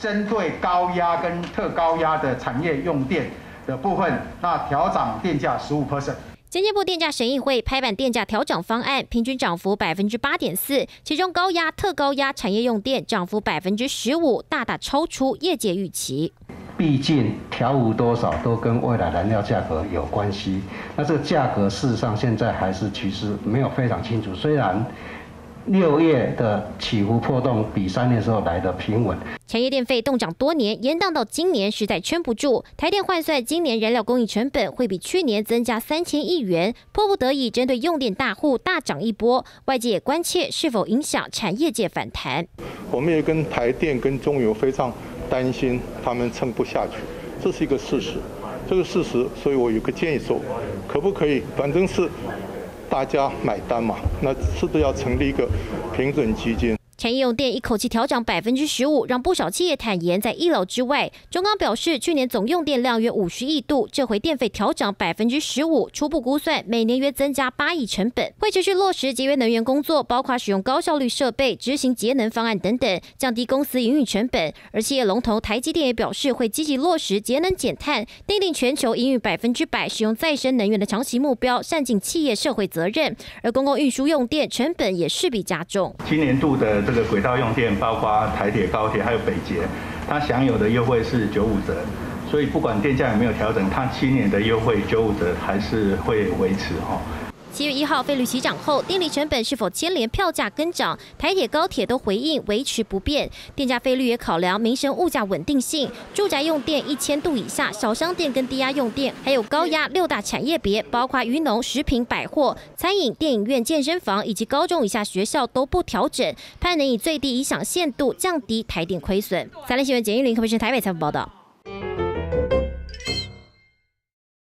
针对高压跟特高压的产业用电的部分，那调涨电价十五 percent。经济部电价审议会拍板电价调整方案，平均涨幅百分之八点四，其中高压、特高压产业用电涨幅百分之十五，大大超出业界预期。毕竟调幅多少都跟未来燃料价格有关系，那这个价格事实上现在还是其实没有非常清楚，虽然。六月的起伏波动比三年时候来的平稳。产业电费动涨多年，延宕到今年实在撑不住。台电换算今年燃料供应成本会比去年增加三千亿元，迫不得已针对用电大户大涨一波。外界也关切是否影响产业界反弹。我们也跟台电跟中油非常担心他们撑不下去，这是一个事实，这个事实，所以我有个建议说，可不可以反正是。大家买单嘛，那是不是要成立一个平准基金？产业用电一口气调涨百分之十五，让不少企业坦言，在意料之外。中钢表示，去年总用电量约五十亿度，这回电费调涨百分之十五，初步估算每年约增加八亿成本。会持续落实节约能源工作，包括使用高效率设备、执行节能方案等等，降低公司营运成本。而企业龙头台积电也表示，会积极落实节能减碳，订定全球营运百分之百使用再生能源的长期目标，善尽企业社会责任。而公共运输用电成本也势必加重。今年度的。这个轨道用电，包括台铁、高铁还有北捷，它享有的优惠是九五折，所以不管电价有没有调整，它七年的优惠九五折还是会维持哈。七月一号费率起涨后，电力成本是否牵连票价跟涨？台铁、高铁都回应维持不变。电价费率也考量民生物价稳定性。住宅用电一千度以下，小商店跟低压用电，还有高压六大产业别，包括渔农、食品、百货、餐饮、电影院、健身房以及高中以下学校都不调整，盼能以最低影响限度降低台电亏损。三立新闻简玉林，特别是台北采访报道。